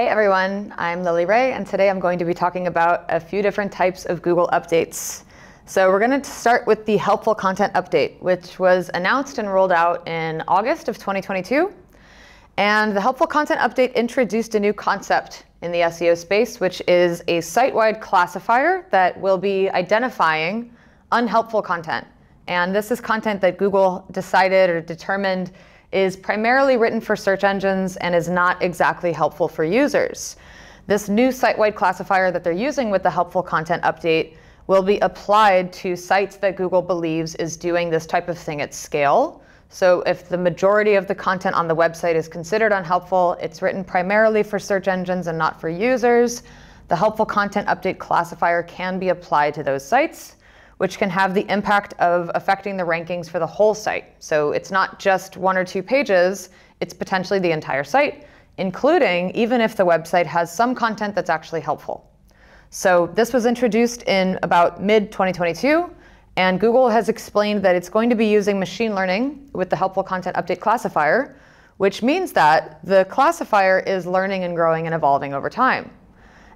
Hey everyone, I'm Lily Ray, and today I'm going to be talking about a few different types of Google updates. So we're going to start with the helpful content update, which was announced and rolled out in August of 2022. And the helpful content update introduced a new concept in the SEO space, which is a site-wide classifier that will be identifying unhelpful content. And this is content that Google decided or determined is primarily written for search engines and is not exactly helpful for users. This new site-wide classifier that they're using with the helpful content update will be applied to sites that Google believes is doing this type of thing at scale. So if the majority of the content on the website is considered unhelpful, it's written primarily for search engines and not for users, the helpful content update classifier can be applied to those sites which can have the impact of affecting the rankings for the whole site. So it's not just one or two pages, it's potentially the entire site, including even if the website has some content that's actually helpful. So this was introduced in about mid 2022, and Google has explained that it's going to be using machine learning with the helpful content update classifier, which means that the classifier is learning and growing and evolving over time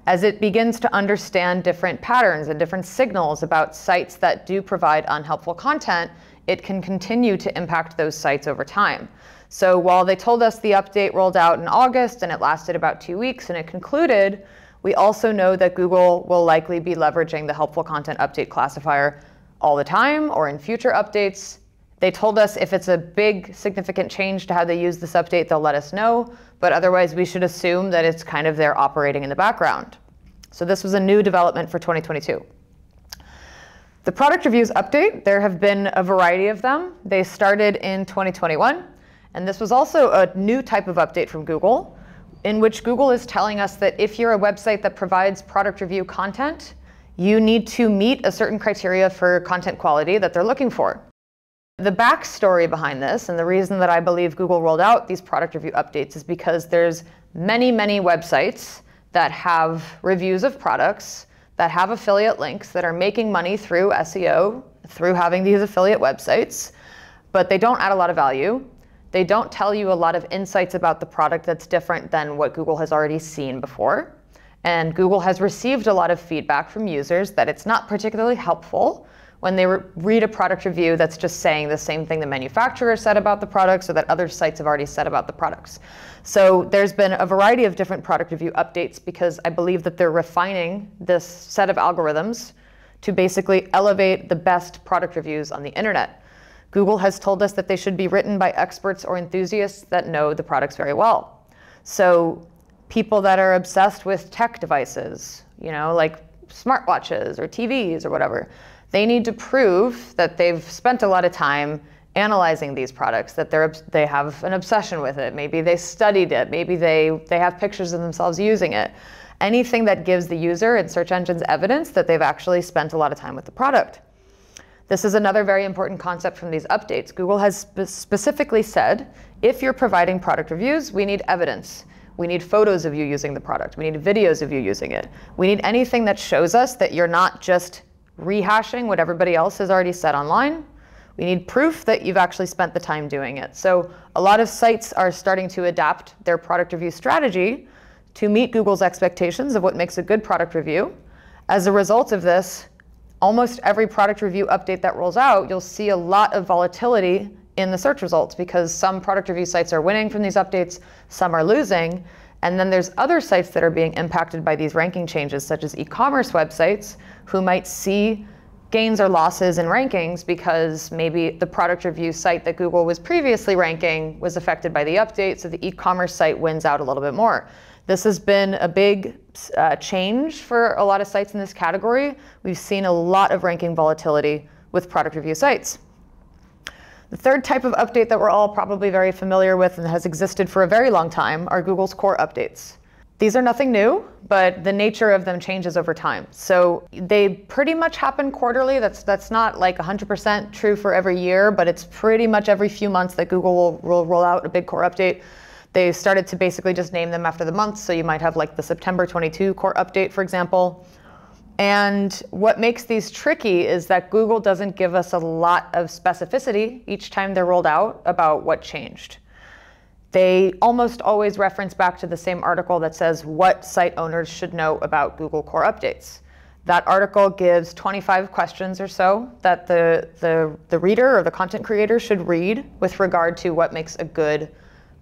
as it begins to understand different patterns and different signals about sites that do provide unhelpful content, it can continue to impact those sites over time. So while they told us the update rolled out in August and it lasted about two weeks and it concluded, we also know that Google will likely be leveraging the helpful content update classifier all the time or in future updates. They told us if it's a big significant change to how they use this update, they'll let us know. But otherwise, we should assume that it's kind of there operating in the background. So this was a new development for 2022. The product reviews update, there have been a variety of them. They started in 2021. And this was also a new type of update from Google, in which Google is telling us that if you're a website that provides product review content, you need to meet a certain criteria for content quality that they're looking for. The backstory behind this, and the reason that I believe Google rolled out these product review updates is because there's many, many websites that have reviews of products, that have affiliate links, that are making money through SEO, through having these affiliate websites, but they don't add a lot of value. They don't tell you a lot of insights about the product that's different than what Google has already seen before. And Google has received a lot of feedback from users that it's not particularly helpful when they re read a product review that's just saying the same thing the manufacturer said about the products or that other sites have already said about the products. So there's been a variety of different product review updates because I believe that they're refining this set of algorithms to basically elevate the best product reviews on the internet. Google has told us that they should be written by experts or enthusiasts that know the products very well. So people that are obsessed with tech devices, you know, like smartwatches or TVs or whatever, they need to prove that they've spent a lot of time analyzing these products, that they're, they have an obsession with it. Maybe they studied it. Maybe they, they have pictures of themselves using it. Anything that gives the user and search engines evidence that they've actually spent a lot of time with the product. This is another very important concept from these updates. Google has spe specifically said, if you're providing product reviews, we need evidence. We need photos of you using the product. We need videos of you using it. We need anything that shows us that you're not just rehashing what everybody else has already said online. We need proof that you've actually spent the time doing it. So a lot of sites are starting to adapt their product review strategy to meet Google's expectations of what makes a good product review. As a result of this, almost every product review update that rolls out, you'll see a lot of volatility in the search results because some product review sites are winning from these updates, some are losing. And then there's other sites that are being impacted by these ranking changes, such as e-commerce websites, who might see gains or losses in rankings because maybe the product review site that Google was previously ranking was affected by the update, so the e-commerce site wins out a little bit more. This has been a big uh, change for a lot of sites in this category. We've seen a lot of ranking volatility with product review sites. The third type of update that we're all probably very familiar with and has existed for a very long time are Google's core updates. These are nothing new, but the nature of them changes over time. So they pretty much happen quarterly. That's, that's not like 100% true for every year, but it's pretty much every few months that Google will, will roll out a big core update. They started to basically just name them after the month. So you might have like the September 22 core update, for example. And what makes these tricky is that Google doesn't give us a lot of specificity each time they're rolled out about what changed. they almost always reference back to the same article that says what site owners should know about Google Core Updates. That article gives 25 questions or so that the, the, the reader or the content creator should read with regard to what makes a good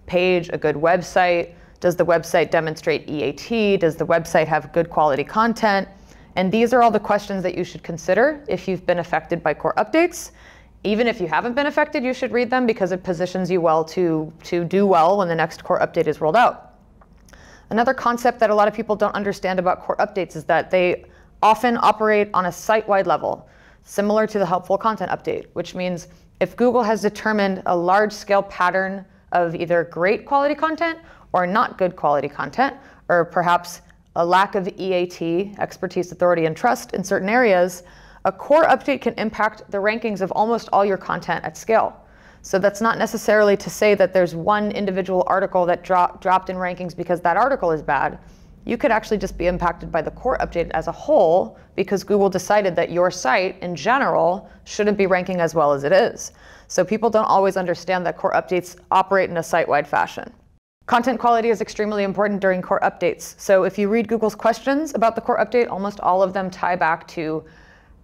page, a good website. Does the website demonstrate EAT? Does the website have good quality content? And these are all the questions that you should consider if you've been affected by core updates. Even if you haven't been affected, you should read them because it positions you well to, to do well when the next core update is rolled out. Another concept that a lot of people don't understand about core updates is that they often operate on a site-wide level, similar to the helpful content update, which means if Google has determined a large-scale pattern of either great quality content or not good quality content, or perhaps a lack of EAT, expertise, authority, and trust in certain areas, a core update can impact the rankings of almost all your content at scale. So that's not necessarily to say that there's one individual article that dro dropped in rankings because that article is bad you could actually just be impacted by the core update as a whole because Google decided that your site in general shouldn't be ranking as well as it is. So people don't always understand that core updates operate in a site-wide fashion. Content quality is extremely important during core updates. So if you read Google's questions about the core update, almost all of them tie back to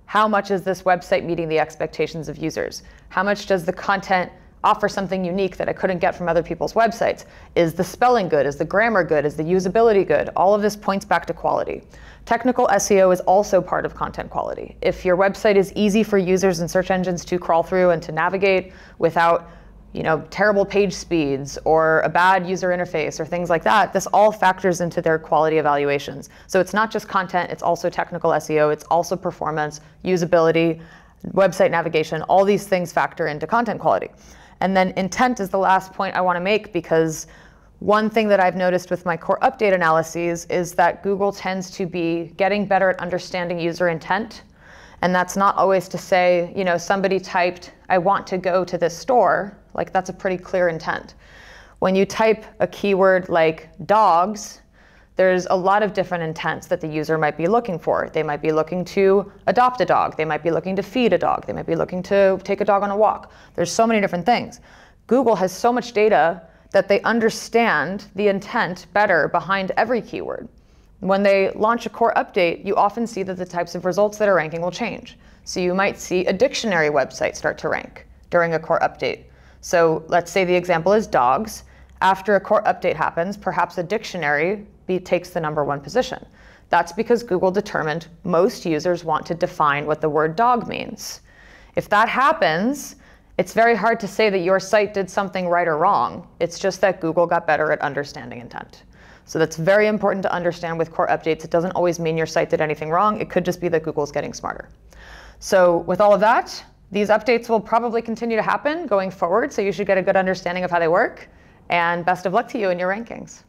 how much is this website meeting the expectations of users? How much does the content offer something unique that I couldn't get from other people's websites? Is the spelling good? Is the grammar good? Is the usability good? All of this points back to quality. Technical SEO is also part of content quality. If your website is easy for users and search engines to crawl through and to navigate without you know, terrible page speeds or a bad user interface or things like that, this all factors into their quality evaluations. So it's not just content, it's also technical SEO, it's also performance, usability, website navigation, all these things factor into content quality. And then intent is the last point I want to make because one thing that I've noticed with my core update analyses is that Google tends to be getting better at understanding user intent. And that's not always to say, you know, somebody typed, I want to go to this store. Like that's a pretty clear intent. When you type a keyword like dogs, there's a lot of different intents that the user might be looking for. They might be looking to adopt a dog. They might be looking to feed a dog. They might be looking to take a dog on a walk. There's so many different things. Google has so much data that they understand the intent better behind every keyword. When they launch a core update, you often see that the types of results that are ranking will change. So you might see a dictionary website start to rank during a core update. So let's say the example is dogs. After a core update happens, perhaps a dictionary be, takes the number one position. That's because Google determined most users want to define what the word dog means. If that happens, it's very hard to say that your site did something right or wrong. It's just that Google got better at understanding intent. So that's very important to understand with core updates. It doesn't always mean your site did anything wrong. It could just be that Google's getting smarter. So with all of that, these updates will probably continue to happen going forward. So you should get a good understanding of how they work. And best of luck to you in your rankings.